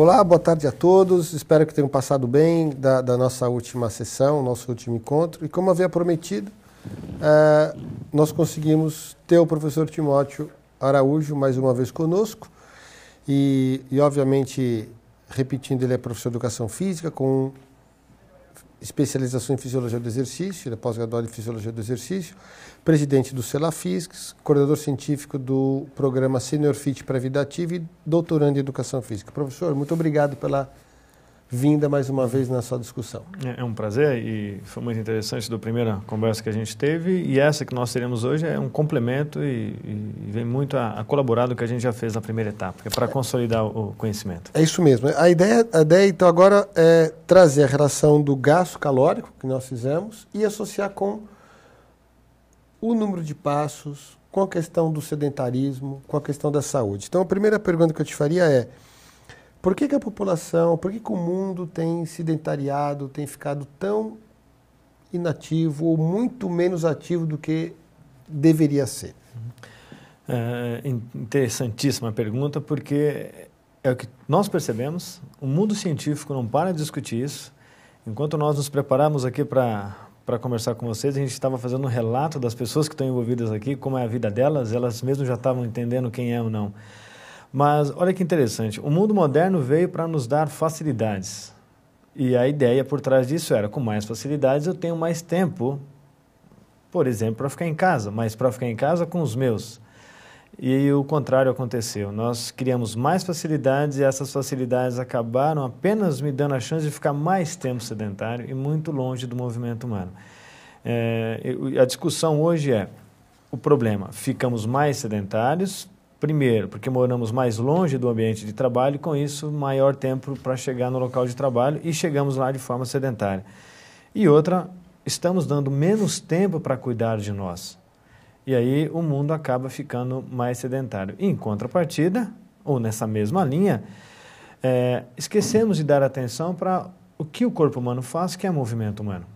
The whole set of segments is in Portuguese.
Olá, boa tarde a todos. Espero que tenham passado bem da, da nossa última sessão, nosso último encontro. E como havia prometido, é, nós conseguimos ter o professor Timóteo Araújo mais uma vez conosco. E, e, obviamente, repetindo, ele é professor de educação física com especialização em fisiologia do exercício, ele é pós-graduado em fisiologia do exercício, presidente do Celafiscs, coordenador científico do programa Senior Fit para a Vida Ativa e doutorando em Educação Física. Professor, muito obrigado pela vinda mais uma vez na sua discussão. É, é um prazer e foi muito interessante da primeira conversa que a gente teve e essa que nós teremos hoje é um complemento e, e vem muito a, a, colaborar do que a gente já fez na primeira etapa, que é para consolidar o conhecimento. É isso mesmo. A ideia, a ideia então agora é trazer a relação do gasto calórico que nós fizemos e associar com o número de passos, com a questão do sedentarismo, com a questão da saúde. Então a primeira pergunta que eu te faria é por que, que a população, por que, que o mundo tem sedentariado, tem ficado tão inativo ou muito menos ativo do que deveria ser? É interessantíssima pergunta, porque é o que nós percebemos, o mundo científico não para de discutir isso. Enquanto nós nos preparamos aqui para para conversar com vocês, a gente estava fazendo um relato das pessoas que estão envolvidas aqui, como é a vida delas, elas mesmas já estavam entendendo quem é ou não. Mas olha que interessante, o mundo moderno veio para nos dar facilidades. E a ideia por trás disso era, com mais facilidades eu tenho mais tempo, por exemplo, para ficar em casa, mas para ficar em casa com os meus. E o contrário aconteceu. Nós criamos mais facilidades e essas facilidades acabaram apenas me dando a chance de ficar mais tempo sedentário e muito longe do movimento humano. É, a discussão hoje é o problema: ficamos mais sedentários, Primeiro, porque moramos mais longe do ambiente de trabalho e, com isso, maior tempo para chegar no local de trabalho e chegamos lá de forma sedentária. E outra, estamos dando menos tempo para cuidar de nós. E aí o mundo acaba ficando mais sedentário. Em contrapartida, ou nessa mesma linha, é, esquecemos de dar atenção para o que o corpo humano faz, que é movimento humano.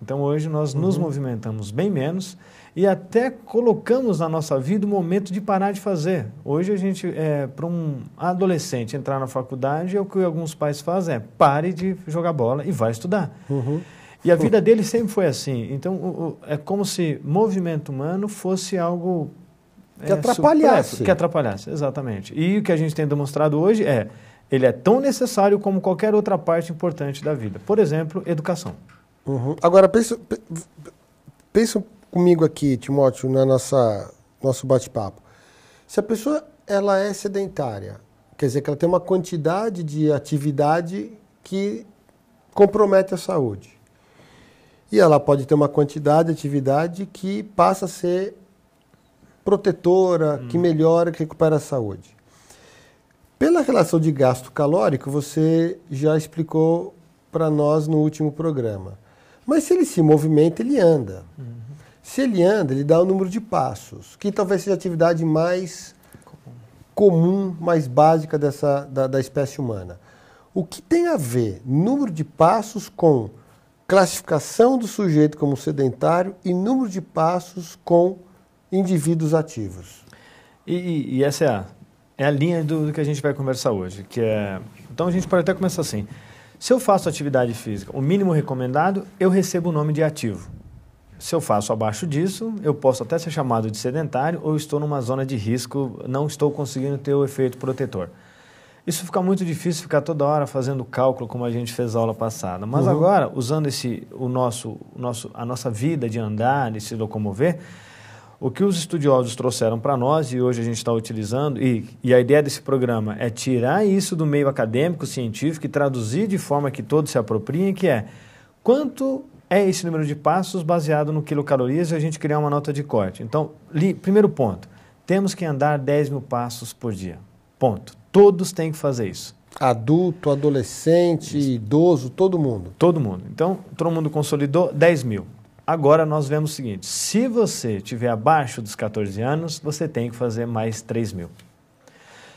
Então hoje nós uhum. nos movimentamos bem menos e até colocamos na nossa vida o momento de parar de fazer. Hoje a gente, é, para um adolescente entrar na faculdade, é o que alguns pais fazem é pare de jogar bola e vai estudar. Uhum. E a vida dele sempre foi assim. Então o, o, é como se movimento humano fosse algo que é, atrapalhasse. que atrapalhasse, exatamente. E o que a gente tem demonstrado hoje é ele é tão necessário como qualquer outra parte importante da vida. Por exemplo, educação. Uhum. Agora, pensa, pensa comigo aqui, Timóteo, na nossa nosso bate-papo. Se a pessoa ela é sedentária, quer dizer que ela tem uma quantidade de atividade que compromete a saúde. E ela pode ter uma quantidade de atividade que passa a ser protetora, hum. que melhora, que recupera a saúde. Pela relação de gasto calórico, você já explicou para nós no último programa. Mas se ele se movimenta, ele anda. Uhum. Se ele anda, ele dá o número de passos, que talvez seja a atividade mais comum, mais básica dessa, da, da espécie humana. O que tem a ver número de passos com classificação do sujeito como sedentário e número de passos com indivíduos ativos? E, e, e essa é a, é a linha do, do, que a gente vai conversar hoje. Que é, então a gente pode até começar assim. Se eu faço atividade física, o mínimo recomendado, eu recebo o nome de ativo. Se eu faço abaixo disso, eu posso até ser chamado de sedentário ou estou numa zona de risco, não estou conseguindo ter o efeito protetor. Isso fica muito difícil ficar toda hora fazendo cálculo como a gente fez na aula passada. Mas uhum. agora, usando esse, o nosso, o nosso, a nossa vida de andar, de se locomover, o que os estudiosos trouxeram para nós e hoje a gente está utilizando, e, e a ideia desse programa é tirar isso do meio acadêmico, científico e traduzir de forma que todos se apropriem, que é quanto é esse número de passos baseado no quilocalorias e a gente criar uma nota de corte. Então, li, primeiro ponto, temos que andar 10 mil passos por dia. Ponto. Todos têm que fazer isso. Adulto, adolescente, isso. idoso, todo mundo. Todo mundo. Então, todo mundo consolidou 10 mil. Agora nós vemos o seguinte: se você estiver abaixo dos 14 anos, você tem que fazer mais 3 mil.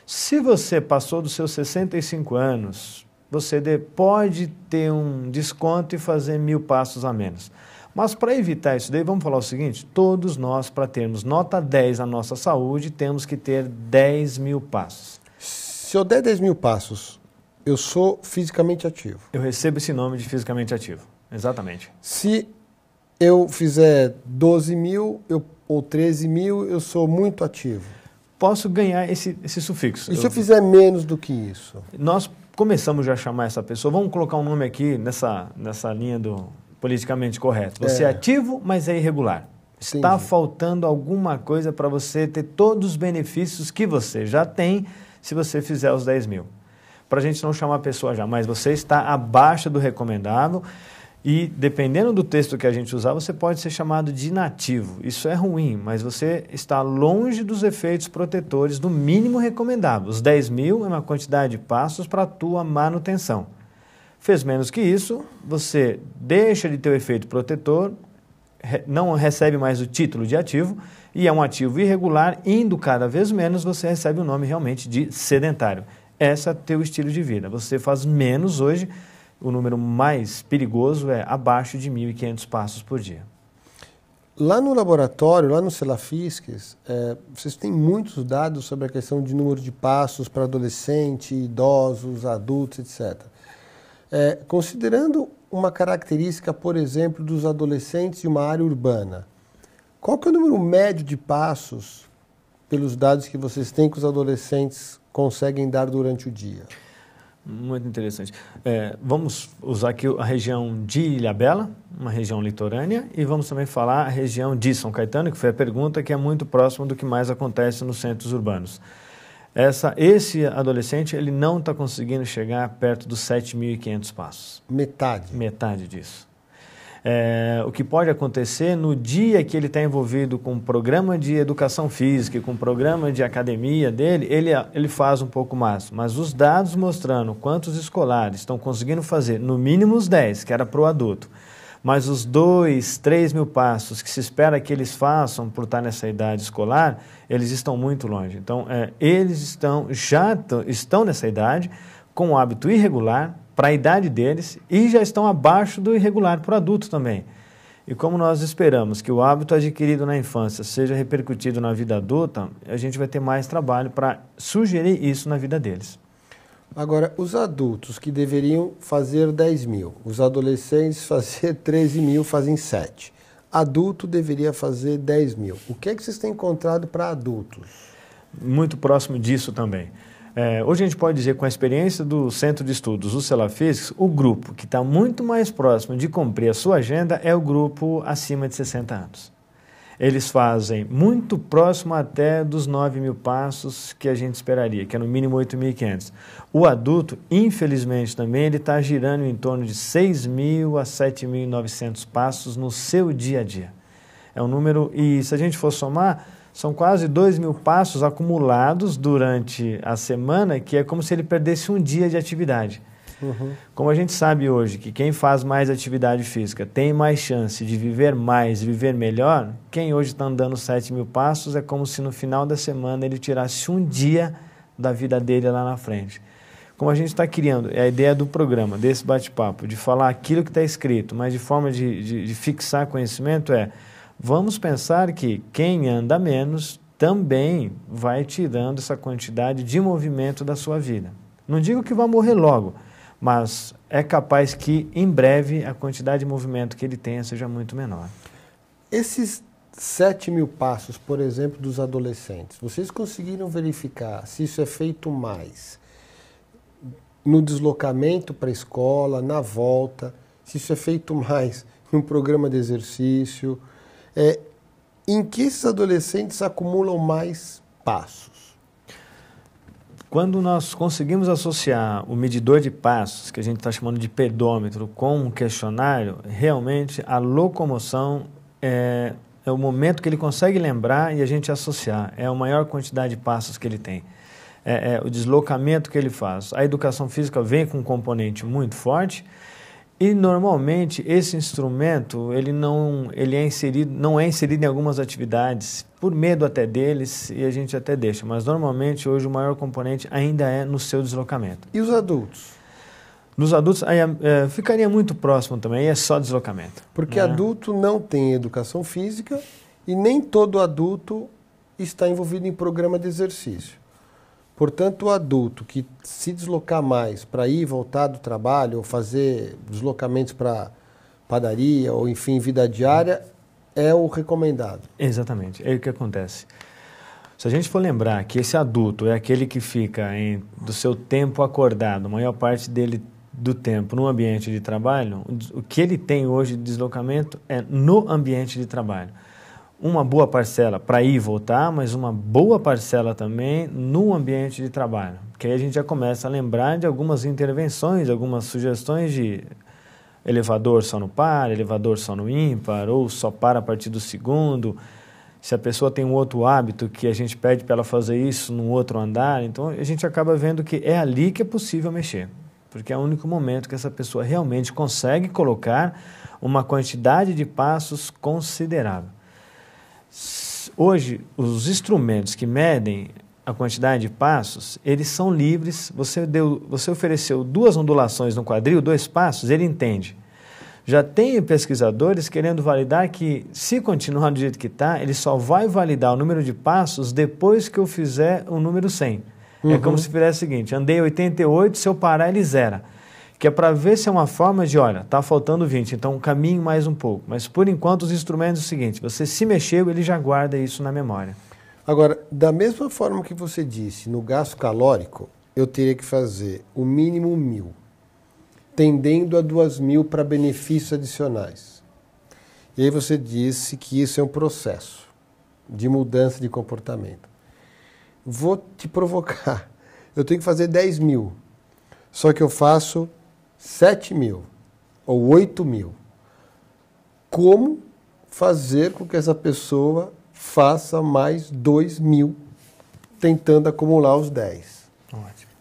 Se você passou dos seus 65 anos, você pode ter um desconto e fazer mil passos a menos. Mas para evitar isso daí, vamos falar o seguinte: todos nós, para termos nota 10 na nossa saúde, temos que ter 10 mil passos. Se eu der 10 mil passos eu sou fisicamente ativo. Eu recebo esse nome de fisicamente ativo. Exatamente. Se eu fizer 12 mil eu, ou 13 mil, eu sou muito ativo. Posso ganhar esse, esse sufixo. E se eu fizer menos do que isso? Nós começamos já a chamar essa pessoa, vamos colocar um nome aqui nessa, nessa linha do politicamente correto. Você é, é ativo, mas é irregular. Está Entendi. faltando alguma coisa para você ter todos os benefícios que você já tem se você fizer os 10 mil. Para a gente não chamar a pessoa já, mas você está abaixo do recomendável e dependendo do texto que a gente usar, você pode ser chamado de inativo. Isso é ruim, mas você está longe dos efeitos protetores do mínimo recomendável. Os 10 mil é uma quantidade de passos para a tua manutenção. Fez menos que isso, você deixa de ter o efeito protetor, não recebe mais o título de ativo e é um ativo irregular, indo cada vez menos, você recebe o nome realmente de sedentário. Esse é teu estilo de vida. Você faz menos hoje, o número mais perigoso é abaixo de 1.500 passos por dia. Lá no laboratório, lá no Celafisques, é, vocês têm muitos dados sobre a questão de número de passos para adolescente, idosos, adultos, etc. É, considerando uma característica, por exemplo, dos adolescentes de uma área urbana. Qual que é o número médio de passos, pelos dados que vocês têm, que os adolescentes conseguem dar durante o dia? Muito interessante. É, vamos usar aqui a região de Ilhabela, uma região litorânea, e vamos também falar a região de São Caetano, que foi a pergunta que é muito próxima do que mais acontece nos centros urbanos. Essa, esse adolescente ele não está conseguindo chegar perto dos 7.500 passos. Metade. Metade disso. É, o que pode acontecer no dia que ele está envolvido com um programa de educação física, com um programa de academia dele, ele, ele faz um pouco mais. Mas os dados mostrando quantos escolares estão conseguindo fazer, no mínimo os 10, que era para o adulto, mas os dois, três mil passos que se espera que eles façam por estar nessa idade escolar, eles estão muito longe. Então, é, eles estão já estão nessa idade com um hábito irregular para a idade deles e já estão abaixo do irregular para o adulto também. E como nós esperamos que o hábito adquirido na infância seja repercutido na vida adulta, a gente vai ter mais trabalho para sugerir isso na vida deles. Agora, os adultos que deveriam fazer 10 mil, os adolescentes fazer 13 mil, fazem 7. Adulto deveria fazer 10 mil. O que é que vocês têm encontrado para adultos? Muito próximo disso também. É, hoje a gente pode dizer, com a experiência do Centro de Estudos, o Celafiscs, o grupo que está muito mais próximo de cumprir a sua agenda é o grupo acima de 60 anos eles fazem muito próximo até dos 9 mil passos que a gente esperaria, que é no mínimo 8.500. O adulto, infelizmente também, ele está girando em torno de 6 mil a 7.900 passos no seu dia a dia. É um número, e se a gente for somar, são quase 2 mil passos acumulados durante a semana, que é como se ele perdesse um dia de atividade. Uhum. Como a gente sabe hoje que quem faz mais atividade física tem mais chance de viver mais, viver melhor, quem hoje está andando 7 mil passos é como se no final da semana ele tirasse um dia da vida dele lá na frente. Como a gente está criando, é a ideia do programa, desse bate-papo, de falar aquilo que está escrito, mas de forma de, de, de fixar conhecimento é vamos pensar que quem anda menos também vai tirando essa quantidade de movimento da sua vida. Não digo que vai morrer logo, mas é capaz que em breve a quantidade de movimento que ele tenha seja muito menor. Esses 7 mil passos, por exemplo, dos adolescentes, vocês conseguiram verificar se isso é feito mais no deslocamento para a escola, na volta, se isso é feito mais no programa de exercício, é, em que esses adolescentes acumulam mais passos? Quando nós conseguimos associar o medidor de passos, que a gente está chamando de pedômetro, com um questionário, realmente a locomoção é, é o momento que ele consegue lembrar e a gente associar. É a maior quantidade de passos que ele tem. É, é, o deslocamento que ele faz. A educação física vem com um componente muito forte e normalmente esse instrumento ele não ele é inserido não é inserido em algumas atividades por medo até deles e a gente até deixa, mas normalmente hoje o maior componente ainda é no seu deslocamento. E os adultos? Nos adultos aí, é, ficaria muito próximo também, é só deslocamento. Porque né? adulto não tem educação física e nem todo adulto está envolvido em programa de exercício. Portanto, o adulto que se deslocar mais para ir e voltar do trabalho, ou fazer deslocamentos para padaria, ou enfim, vida diária, é o recomendado. Exatamente, é o que acontece. Se a gente for lembrar que esse adulto é aquele que fica em, do seu tempo acordado, a maior parte dele do tempo no ambiente de trabalho, o que ele tem hoje de deslocamento é no ambiente de trabalho uma boa parcela para ir e voltar, mas uma boa parcela também no ambiente de trabalho. Que aí a gente já começa a lembrar de algumas intervenções, algumas sugestões de elevador só no par, elevador só no ímpar, ou só para a partir do segundo. Se a pessoa tem um outro hábito que a gente pede para ela fazer isso num outro andar, então a gente acaba vendo que é ali que é possível mexer, porque é o único momento que essa pessoa realmente consegue colocar uma quantidade de passos considerável. Hoje, os instrumentos que medem a quantidade de passos, eles são livres. Você, deu, você ofereceu duas ondulações no quadril, dois passos, ele entende. Já tem pesquisadores querendo validar que, se continuar do jeito que está, ele só vai validar o número de passos depois que eu fizer o número 100. Uhum. É como uhum. se fizesse o seguinte: andei 88, se eu parar, ele zera que é para ver se é uma forma de, olha, está faltando 20, então caminhe mais um pouco. Mas por enquanto os instrumentos é o seguinte, você se mexeu, ele já guarda isso na memória. Agora, da mesma forma que você disse, no gasto calórico, eu teria que fazer o mínimo mil, tendendo a duas mil para benefícios adicionais. E aí você disse que isso é um processo de mudança de comportamento. Vou te provocar. Eu tenho que fazer 10 mil. Só que eu faço 7 mil ou 8 mil. Como fazer com que essa pessoa faça mais 2 mil tentando acumular os 10? Ótimo.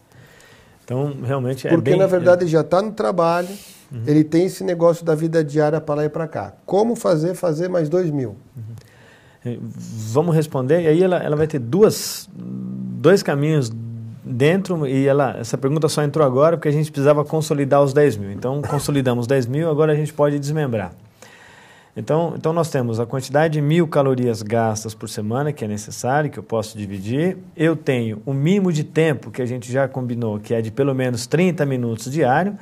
Então, realmente é Porque, bem... na verdade, ele já está no trabalho, uhum. ele tem esse negócio da vida diária para lá e para cá. Como fazer, fazer mais 2 mil? Uhum. Vamos responder, e aí ela, ela vai ter duas, dois caminhos dentro, e ela, essa pergunta só entrou agora porque a gente precisava consolidar os 10 mil. Então, consolidamos 10 mil, agora a gente pode desmembrar. Então, então, nós temos a quantidade de mil calorias gastas por semana, que é necessário, que eu posso dividir. Eu tenho o mínimo de tempo, que a gente já combinou, que é de pelo menos 30 minutos diário.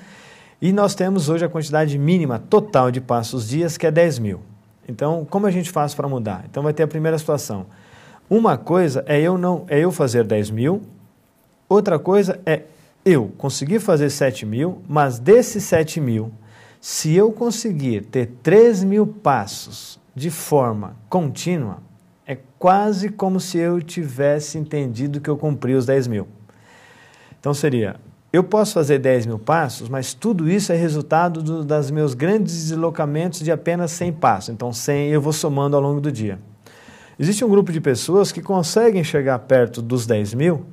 E nós temos hoje a quantidade mínima total de passos dias, que é 10 mil. Então, como a gente faz para mudar? Então, vai ter a primeira situação. Uma coisa é eu, não, é eu fazer 10 mil, Outra coisa é eu conseguir fazer 7 mil, mas desses 7 mil, se eu conseguir ter 3 mil passos de forma contínua, é quase como se eu tivesse entendido que eu cumpri os 10 mil. Então seria, eu posso fazer 10 mil passos, mas tudo isso é resultado do, das meus grandes deslocamentos de apenas 100 passos. Então 100 eu vou somando ao longo do dia. Existe um grupo de pessoas que conseguem chegar perto dos 10 mil,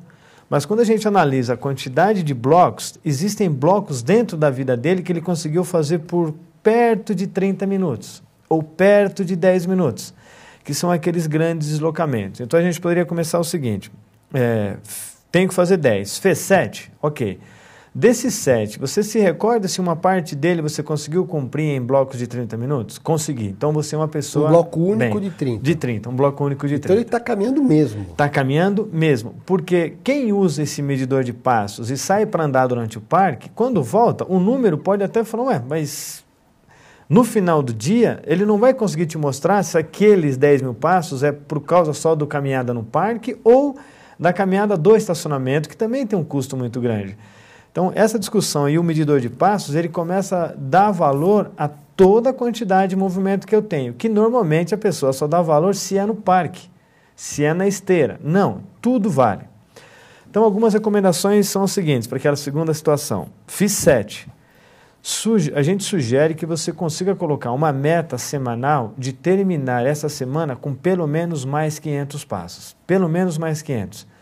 mas quando a gente analisa a quantidade de blocos, existem blocos dentro da vida dele que ele conseguiu fazer por perto de 30 minutos ou perto de 10 minutos, que são aqueles grandes deslocamentos. Então a gente poderia começar o seguinte: é, tenho que fazer 10, fez 7, ok. Desses sete, você se recorda se uma parte dele você conseguiu cumprir em blocos de 30 minutos? Consegui. Então você é uma pessoa. Um bloco único bem, de 30. De 30, um bloco único de 30. Então ele está caminhando mesmo. Está caminhando mesmo. Porque quem usa esse medidor de passos e sai para andar durante o parque, quando volta, o número pode até falar, ué, mas no final do dia, ele não vai conseguir te mostrar se aqueles 10 mil passos é por causa só do caminhada no parque ou da caminhada do estacionamento, que também tem um custo muito grande. Então, essa discussão e o medidor de passos, ele começa a dar valor a toda a quantidade de movimento que eu tenho, que normalmente a pessoa só dá valor se é no parque, se é na esteira. Não, tudo vale. Então, algumas recomendações são as seguintes, para aquela segunda situação. Fiz 7. A gente sugere que você consiga colocar uma meta semanal de terminar essa semana com pelo menos mais 500 passos. Pelo menos mais 500.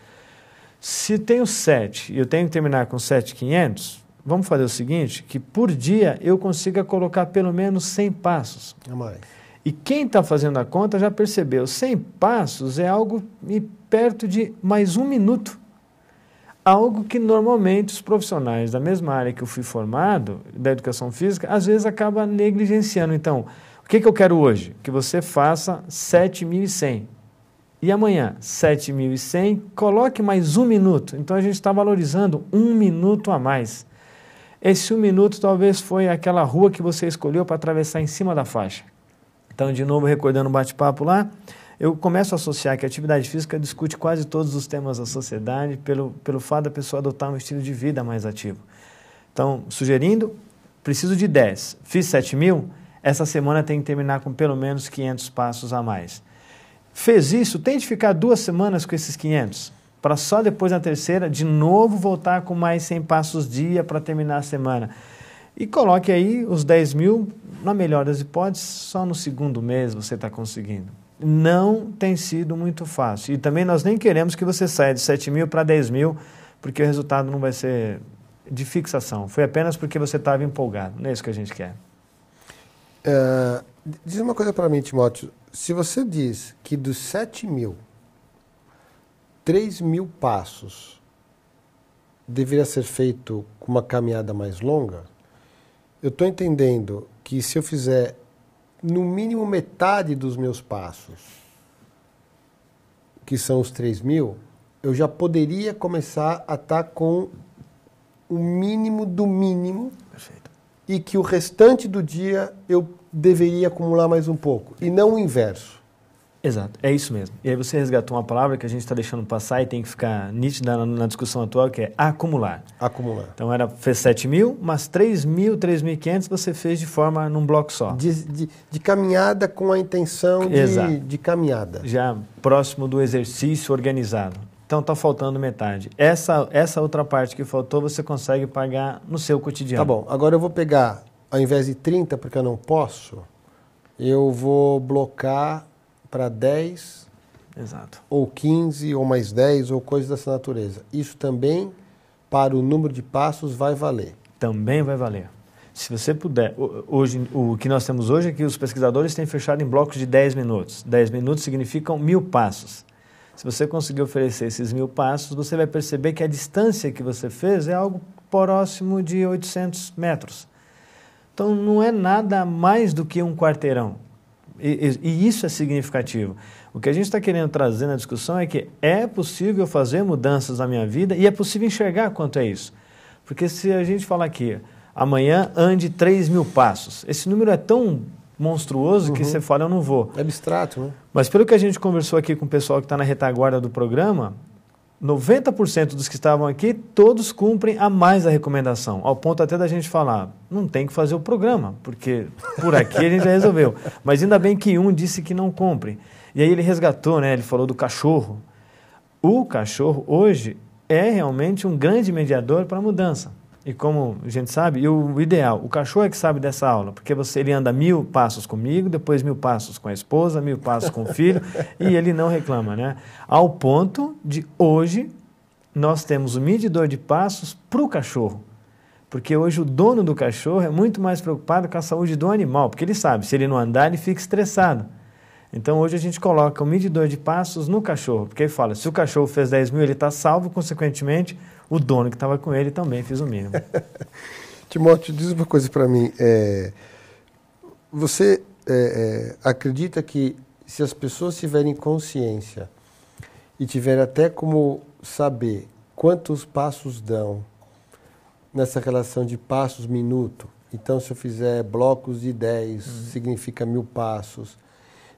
Se tenho 7 e eu tenho que terminar com 7,500, vamos fazer o seguinte, que por dia eu consiga colocar pelo menos 100 passos. É mais. E quem está fazendo a conta já percebeu, 100 passos é algo perto de mais um minuto. Algo que normalmente os profissionais da mesma área que eu fui formado, da educação física, às vezes acaba negligenciando. Então, o que, que eu quero hoje? Que você faça 7.100 E amanhã, 7.100, coloque mais um minuto. Então a gente está valorizando um minuto a mais. Esse um minuto talvez foi aquela rua que você escolheu para atravessar em cima da faixa. Então, de novo, recordando o bate-papo lá, eu começo a associar que a atividade física discute quase todos os temas da sociedade pelo, pelo fato da pessoa adotar um estilo de vida mais ativo. Então, sugerindo, preciso de 10, fiz 7 mil, essa semana tem que terminar com pelo menos 500 passos a mais. Fez isso, tente ficar duas semanas com esses 500, para só depois na terceira, de novo voltar com mais 100 passos dia para terminar a semana. E coloque aí os 10 mil, na melhor das hipóteses, só no segundo mês você está conseguindo. Não tem sido muito fácil. E também nós nem queremos que você saia de 7 mil para 10 mil, porque o resultado não vai ser de fixação. Foi apenas porque você estava empolgado. Não é isso que a gente quer. Uh, diz uma coisa para mim, Timóteo. Se você diz que dos 7 mil, 3 mil passos deveria ser feito com uma caminhada mais longa, eu estou entendendo que se eu fizer no mínimo metade dos meus passos, que são os 3 mil, eu já poderia começar a estar tá com o mínimo do mínimo Perfeito. e que o restante do dia eu deveria acumular mais um pouco, e não o inverso. Exato, é isso mesmo. E aí você resgatou uma palavra que a gente está deixando passar e tem que ficar nítida na, na, discussão atual, que é acumular. Acumular. Então era, fez 7 mil, mas 3 mil, 3.500 você fez de forma num bloco só. De, de, de caminhada com a intenção de, de caminhada. Já próximo do exercício organizado. Então está faltando metade. Essa, essa outra parte que faltou você consegue pagar no seu cotidiano. Tá bom, agora eu vou pegar ao invés de 30, porque eu não posso, eu vou blocar para 10, Exato. ou 15, ou mais 10, ou coisas dessa natureza. Isso também, para o número de passos, vai valer. Também vai valer. Se você puder, hoje, o que nós temos hoje é que os pesquisadores têm fechado em blocos de 10 minutos. 10 minutos significam mil passos. Se você conseguir oferecer esses mil passos, você vai perceber que a distância que você fez é algo próximo de 800 metros. Então não é nada mais do que um quarteirão. E, e, isso é significativo. O que a gente está querendo trazer na discussão é que é possível fazer mudanças na minha vida e é possível enxergar quanto é isso. Porque se a gente falar aqui, amanhã ande 3 mil passos, esse número é tão monstruoso uhum. que você fala, eu não vou. É abstrato, né? Mas pelo que a gente conversou aqui com o pessoal que está na retaguarda do programa, 90% dos que estavam aqui, todos cumprem a mais a recomendação, ao ponto até da gente falar, não tem que fazer o programa, porque por aqui a gente já resolveu. Mas ainda bem que um disse que não cumpre. E aí ele resgatou, né? ele falou do cachorro. O cachorro hoje é realmente um grande mediador para a mudança. E como a gente sabe, e o ideal, o cachorro é que sabe dessa aula, porque você ele anda mil passos comigo, depois mil passos com a esposa, mil passos com o filho, e ele não reclama, né? Ao ponto de hoje nós temos o medidor de passos para o cachorro. Porque hoje o dono do cachorro é muito mais preocupado com a saúde do animal, porque ele sabe, se ele não andar, ele fica estressado. Então hoje a gente coloca o medidor de passos no cachorro, porque ele fala, se o cachorro fez 10 mil, ele está salvo, consequentemente, o dono que estava com ele também fez o mínimo. Timóteo, diz uma coisa para mim. É, você é, é, acredita que se as pessoas tiverem consciência e tiverem até como saber quantos passos dão nessa relação de passos minuto, então se eu fizer blocos de 10, uhum. significa mil passos,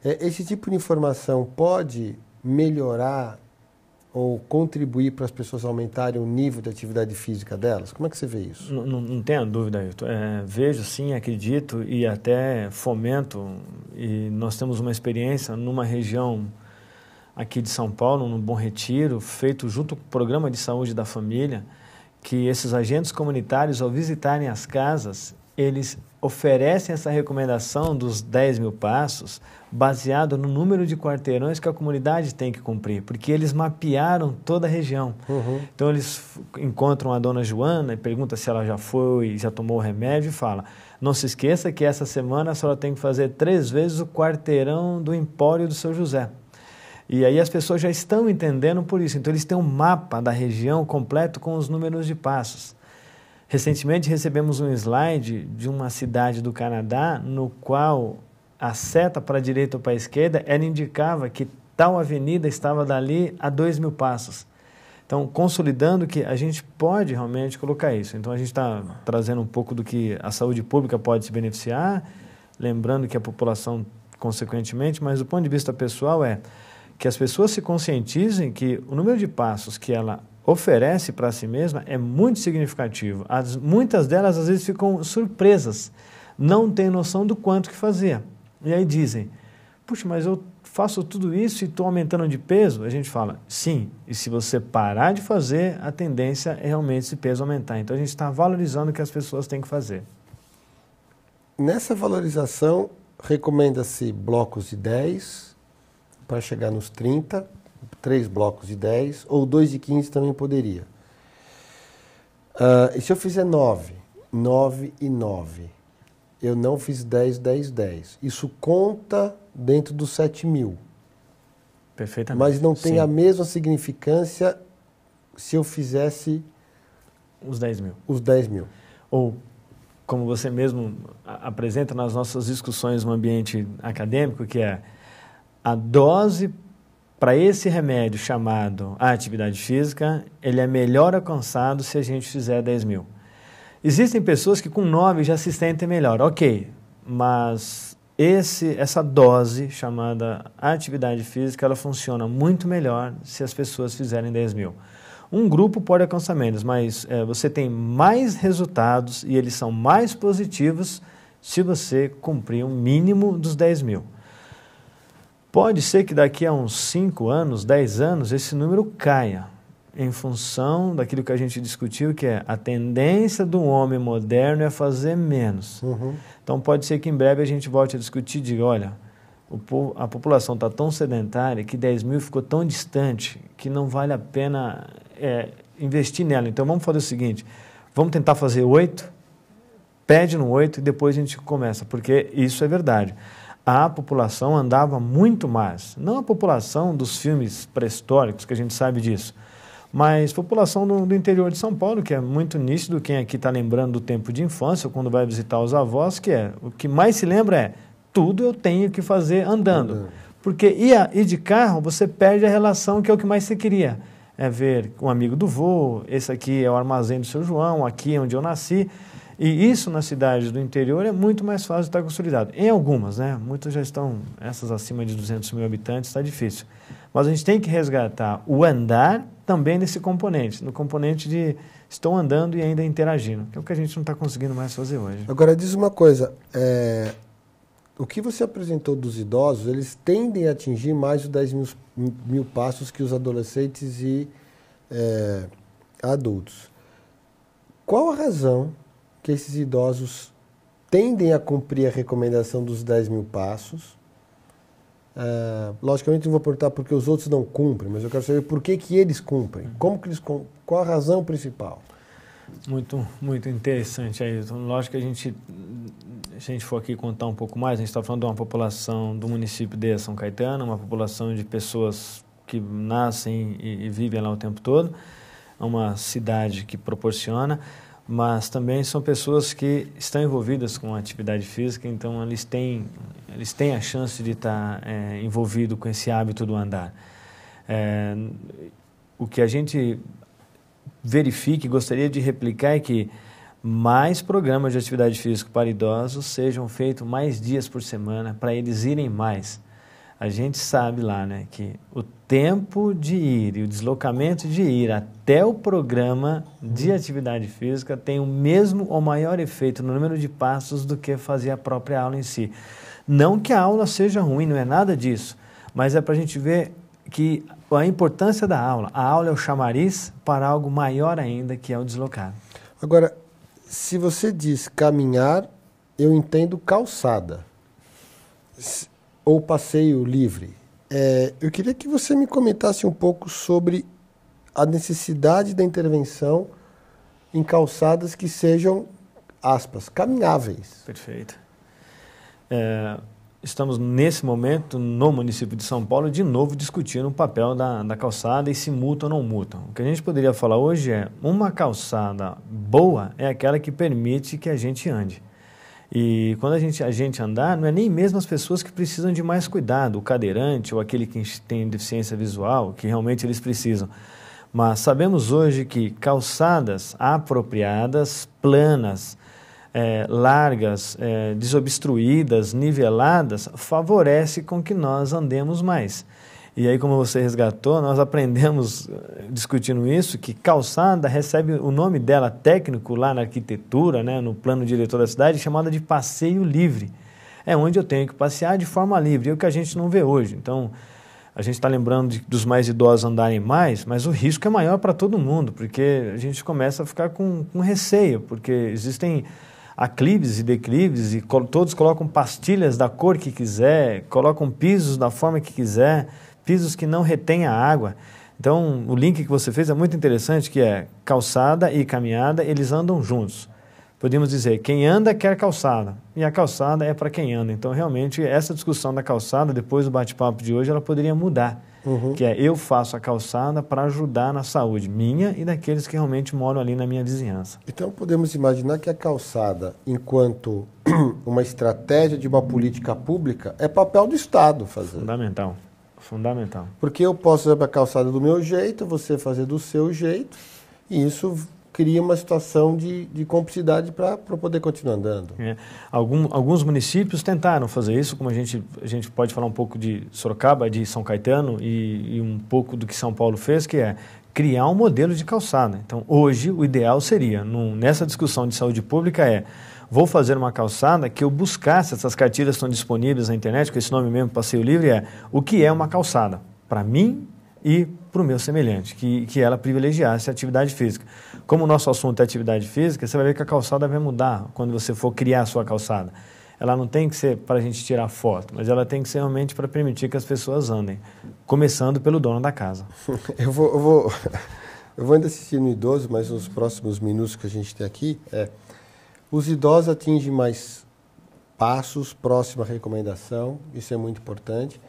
é, esse tipo de informação pode melhorar ou contribuir para as pessoas aumentarem o nível de atividade física delas? Como é que você vê isso? Não, não, não tenho dúvida, Ailton. É, vejo sim, acredito e até fomento. E nós temos uma experiência numa região aqui de São Paulo, no Bom Retiro, feito junto com o Programa de Saúde da Família, que esses agentes comunitários, ao visitarem as casas, eles oferecem essa recomendação dos 10 mil passos baseado no número de quarteirões que a comunidade tem que cumprir, porque eles mapearam toda a região. Uhum. Então eles encontram a dona Joana e perguntam se ela já foi, já tomou o remédio e fala: não se esqueça que essa semana a senhora tem que fazer três vezes o quarteirão do Empório do Seu José. E aí as pessoas já estão entendendo por isso. Então eles têm um mapa da região completo com os números de passos. Recentemente recebemos um slide de uma cidade do Canadá no qual a seta para a direita ou para a esquerda ela indicava que tal avenida estava dali a dois mil passos. Então, consolidando que a gente pode realmente colocar isso. Então, a gente está trazendo um pouco do que a saúde pública pode se beneficiar, lembrando que a população, consequentemente, mas do ponto de vista pessoal, é que as pessoas se conscientizem que o número de passos que ela oferece para si mesma é muito significativo. As, muitas delas, às vezes, ficam surpresas, não têm noção do quanto que fazia. E aí dizem: puxa, mas eu faço tudo isso e estou aumentando de peso? A gente fala, sim. E se você parar de fazer, a tendência é realmente esse peso aumentar. Então a gente está valorizando o que as pessoas têm que fazer. Nessa valorização, recomenda-se blocos de 10 para chegar nos 30, três blocos de 10, ou dois de 15 também poderia. Uh, e se eu fizer 9, 9 e 9? Eu não fiz 10, 10, 10. Isso conta dentro dos 7 mil. Perfeitamente. Mas não tem Sim. a mesma significância se eu fizesse os 10 mil. Os 10 mil. Ou, como você mesmo apresenta nas nossas discussões no ambiente acadêmico, que é a dose para esse remédio chamado atividade física, ele é melhor alcançado se a gente fizer 10 mil. Existem pessoas que com 9 já se sentem melhor, ok, mas esse, essa dose chamada atividade física, ela funciona muito melhor se as pessoas fizerem 10 mil. Um grupo pode alcançar menos, mas é, você tem mais resultados e eles são mais positivos se você cumprir um mínimo dos 10 mil. Pode ser que daqui a uns 5 anos, 10 anos, esse número caia, em função daquilo que a gente discutiu, que é a tendência do homem moderno é fazer menos. Uhum. Então pode ser que em breve a gente volte a discutir e diga, olha, o, a população está tão sedentária que 10 mil ficou tão distante que não vale a pena é, investir nela. Então vamos fazer o seguinte, vamos tentar fazer 8, pede no 8 e depois a gente começa, porque isso é verdade a população andava muito mais. Não a população dos filmes pré-históricos, que a gente sabe disso, mas população do, do, interior de São Paulo, que é muito nítido, quem aqui está lembrando do tempo de infância, quando vai visitar os avós, que é o que mais se lembra é tudo eu tenho que fazer andando. Uhum. Porque ir, ir de carro, você perde a relação que é o que mais você queria. É ver um amigo do vô, esse aqui é o armazém do seu João, aqui é onde eu nasci. E isso nas cidades do interior é muito mais fácil de estar consolidado. Em algumas, né? Muitas já estão, essas acima de 200 mil habitantes, está difícil. Mas a gente tem que resgatar o andar também nesse componente, no componente de estou andando e ainda interagindo, que é o que a gente não está conseguindo mais fazer hoje. Agora, diz uma coisa, é, o que você apresentou dos idosos, eles tendem a atingir mais de 10 mil, mil passos que os adolescentes e é, adultos. Qual a razão que esses idosos tendem a cumprir a recomendação dos 10 mil passos. Uh, logicamente não vou perguntar porque os outros não cumprem, mas eu quero saber por que, que eles cumprem. Como que eles qual a razão principal? Muito, muito interessante. Então, lógico que a gente, se a gente for aqui contar um pouco mais, a gente está falando de uma população do município de São Caetano, uma população de pessoas que nascem e, e vivem lá o tempo todo, é uma cidade que proporciona mas também são pessoas que estão envolvidas com atividade física, então eles têm, eles têm a chance de estar é, envolvido com esse hábito do andar. É, o que a gente verifica e gostaria de replicar é que mais programas de atividade física para idosos sejam feitos mais dias por semana, para eles irem mais a gente sabe lá né, que o tempo de ir e o deslocamento de ir até o programa de atividade física tem o mesmo ou maior efeito no número de passos do que fazer a própria aula em si. Não que a aula seja ruim, não é nada disso, mas é para a gente ver que a importância da aula. A aula é o chamariz para algo maior ainda, que é o deslocar. Agora, se você diz caminhar, eu entendo calçada ou passeio livre. É, eu queria que você me comentasse um pouco sobre a necessidade da intervenção em calçadas que sejam, aspas, caminháveis. Perfeito. É, estamos nesse momento no município de São Paulo de novo discutindo o papel da, da calçada e se multa ou não multa. O que a gente poderia falar hoje é uma calçada boa é aquela que permite que a gente ande. E quando a gente, a gente andar, não é nem mesmo as pessoas que precisam de mais cuidado, o cadeirante ou aquele que tem deficiência visual, que realmente eles precisam. Mas sabemos hoje que calçadas apropriadas, planas, é, largas, é, desobstruídas, niveladas, favorece com que nós andemos mais. E aí, como você resgatou, nós aprendemos eh, discutindo isso que calçada recebe o nome dela técnico lá na arquitetura, né, no plano diretor da cidade, chamada de passeio livre. É onde eu tenho que passear de forma livre, é o que a gente não vê hoje. Então, a gente está lembrando de, dos mais idosos andarem mais, mas o risco é maior para todo mundo, porque a gente começa a ficar com, com receio, porque existem aclives e declives e todos colocam pastilhas da cor que quiser, colocam pisos da forma que quiser pisos que não retêm a água. Então, o link que você fez é muito interessante, que é calçada e caminhada, eles andam juntos. Podemos dizer, quem anda quer calçada, e a calçada é para quem anda. Então, realmente, essa discussão da calçada, depois do bate-papo de hoje, ela poderia mudar. Uhum. Que é, eu faço a calçada para ajudar na saúde minha e daqueles que realmente moram ali na minha vizinhança. Então, podemos imaginar que a calçada, enquanto uma estratégia de uma política pública, é papel do Estado fazer. Fundamental. Fundamental. Porque eu posso fazer a calçada do meu jeito, você fazer do seu jeito, e isso cria uma situação de, de cumplicidade para poder continuar andando. É. Algum, alguns municípios tentaram fazer isso, como a gente, a gente pode falar um pouco de Sorocaba, de São Caetano e, e um pouco do que São Paulo fez, que é criar um modelo de calçada. Então, hoje, o ideal seria, num, nessa discussão de saúde pública, é vou fazer uma calçada que eu buscasse, essas cartilhas estão disponíveis na internet, com esse nome mesmo, Passeio Livre, é o que é uma calçada, para mim e para o meu semelhante, que, que ela privilegiasse a atividade física. Como o nosso assunto é atividade física, você vai ver que a calçada vai mudar quando você for criar a sua calçada. Ela não tem que ser para a gente tirar foto, mas ela tem que ser realmente para permitir que as pessoas andem, começando pelo dono da casa. eu, vou, eu, vou, eu vou ainda assistir no idoso, mas nos próximos minutos que a gente tem aqui, é, os idosos atingem mais passos próximo à recomendação, isso é muito importante.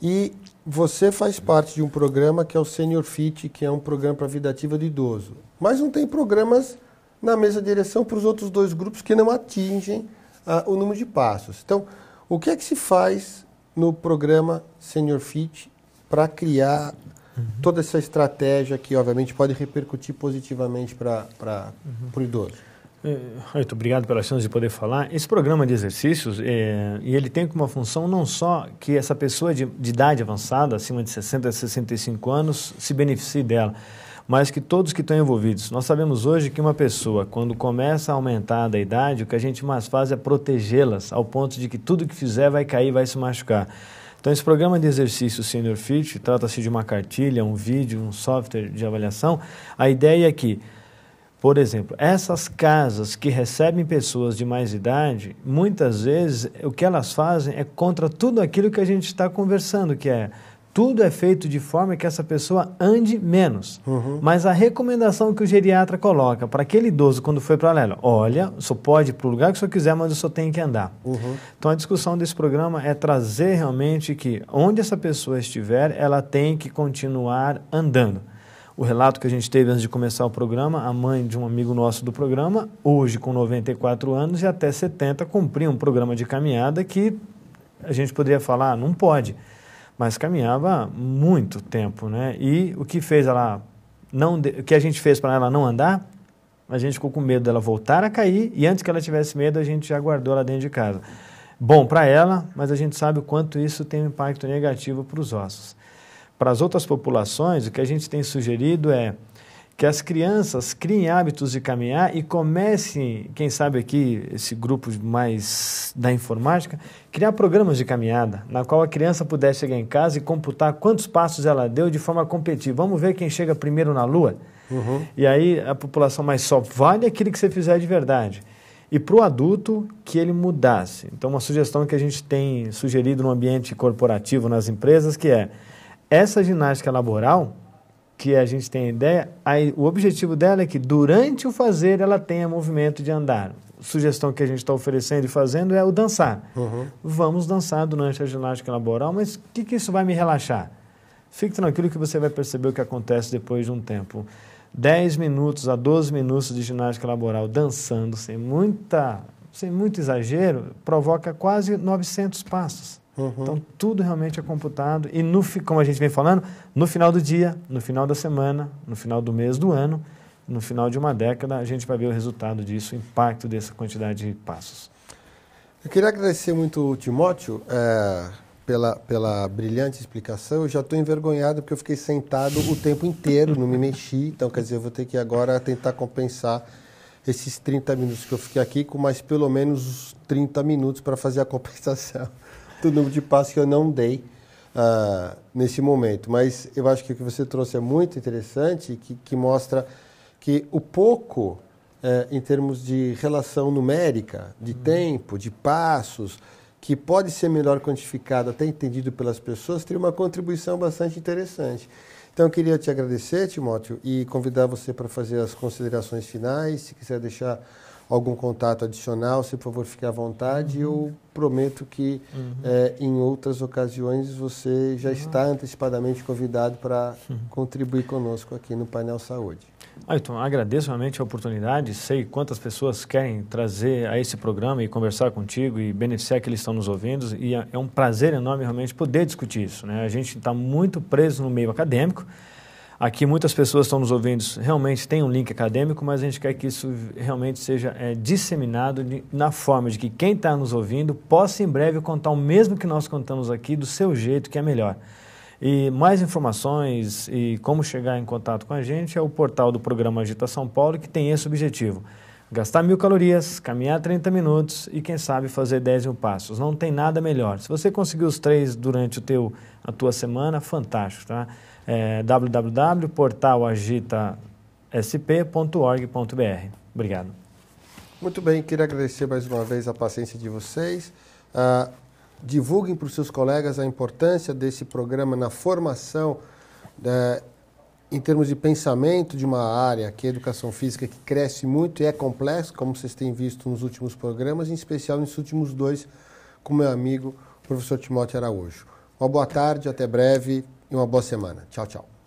E você faz parte de um programa que é o Senior Fit, que é um programa para a vida ativa do idoso. Mas não tem programas na mesma direção para os outros dois grupos que não atingem ah, o número de passos. Então, o que é que se faz no programa Senior Fit para criar uhum. toda essa estratégia que, obviamente, pode repercutir positivamente para uhum. o idoso? É, muito obrigado pela chance de poder falar. Esse programa de exercícios, é, ele tem como função não só que essa pessoa de, de, idade avançada, acima de 60 a 65 anos, se beneficie dela, mas que todos que estão envolvidos. Nós sabemos hoje que uma pessoa, quando começa a aumentar da idade, o que a gente mais faz é protegê-las, ao ponto de que tudo que fizer vai cair, vai se machucar. Então, esse programa de exercício Senior Fit trata-se de uma cartilha, um vídeo, um software de avaliação. A ideia é que por exemplo, essas casas que recebem pessoas de mais idade, muitas vezes o que elas fazem é contra tudo aquilo que a gente está conversando, que é tudo é feito de forma que essa pessoa ande menos. Uhum. Mas a recomendação que o geriatra coloca para aquele idoso quando foi para lá, olha, só pode ir para o lugar que o senhor quiser, mas o senhor tem que andar. Uhum. Então a discussão desse programa é trazer realmente que onde essa pessoa estiver, ela tem que continuar andando o relato que a gente teve antes de começar o programa, a mãe de um amigo nosso do programa, hoje com 94 anos e até 70, cumpria um programa de caminhada que a gente poderia falar, não pode, mas caminhava muito tempo, né? E o que fez ela não, o que a gente fez para ela não andar, a gente ficou com medo dela voltar a cair e antes que ela tivesse medo, a gente já guardou ela dentro de casa. Bom para ela, mas a gente sabe o quanto isso tem um impacto negativo para os ossos. Para as outras populações, o que a gente tem sugerido é que as crianças criem hábitos de caminhar e comecem, quem sabe aqui, esse grupo mais da informática, criar programas de caminhada, na qual a criança pudesse chegar em casa e computar quantos passos ela deu de forma competitiva. Vamos ver quem chega primeiro na Lua? Uhum. E aí a população mais só vale aquilo que você fizer de verdade. E para o adulto, que ele mudasse. Então, uma sugestão que a gente tem sugerido no ambiente corporativo, nas empresas, que é essa ginástica laboral, que a gente tem a ideia, aí, o objetivo dela é que durante o fazer ela tenha movimento de andar. A sugestão que a gente está oferecendo e fazendo é o dançar. Uhum. Vamos dançar durante a ginástica laboral, mas o que, que isso vai me relaxar? Fique tranquilo que você vai perceber o que acontece depois de um tempo. 10 minutos a 12 minutos de ginástica laboral dançando, sem muita sem muito exagero, provoca quase 900 passos. Uhum. Então, tudo realmente é computado. E, no, como a gente vem falando, no final do dia, no final da semana, no final do mês do ano, no final de uma década, a gente vai ver o resultado disso, o impacto dessa quantidade de passos. Eu queria agradecer muito o Timóteo é, pela, pela brilhante explicação. Eu já estou envergonhado porque eu fiquei sentado o tempo inteiro, não me mexi. Então, quer dizer, eu vou ter que agora tentar compensar esses 30 minutos que eu fiquei aqui com mais pelo menos 30 minutos para fazer a compensação do número de passos que eu não dei uh, nesse momento. Mas eu acho que o que você trouxe é muito interessante, que, que mostra que o pouco, uh, em termos de relação numérica, de uhum. tempo, de passos, que pode ser melhor quantificado, até entendido pelas pessoas, teria uma contribuição bastante interessante. Então, eu queria te agradecer, Timóteo, e convidar você para fazer as considerações finais. Se quiser deixar algum contato adicional, se por favor fique à vontade. Uhum. Eu prometo que uhum. é, em outras ocasiões você já uhum. está antecipadamente convidado para uhum. contribuir conosco aqui no painel Saúde. Ailton, agradeço realmente a oportunidade. Sei quantas pessoas querem trazer a esse programa e conversar contigo e beneficiar que eles estão nos ouvindo. E é, é um prazer enorme realmente poder discutir isso. Né? A gente está muito preso no meio acadêmico. Aqui muitas pessoas estão nos ouvindo, realmente tem um link acadêmico, mas a gente quer que isso realmente seja é, disseminado de, na forma de que quem está nos ouvindo possa em breve contar o mesmo que nós contamos aqui do seu jeito, que é melhor. E mais informações e como chegar em contato com a gente é o portal do programa Agita São Paulo, que tem esse objetivo. Gastar mil calorias, caminhar 30 minutos e, quem sabe, fazer 10 mil passos. Não tem nada melhor. Se você conseguir os três durante o teu, a tua semana, fantástico, tá? É, www.portalagitasp.org.br. Obrigado. Muito bem, queria agradecer mais uma vez a paciência de vocês. Uh, divulguem para os seus colegas a importância desse programa na formação uh, em termos de pensamento de uma área, que é a educação física, que cresce muito e é complexo, como vocês têm visto nos últimos programas, em especial nos últimos dois, com meu amigo, professor Timóteo Araújo. Uma boa tarde, até breve e uma boa semana. Tchau, tchau.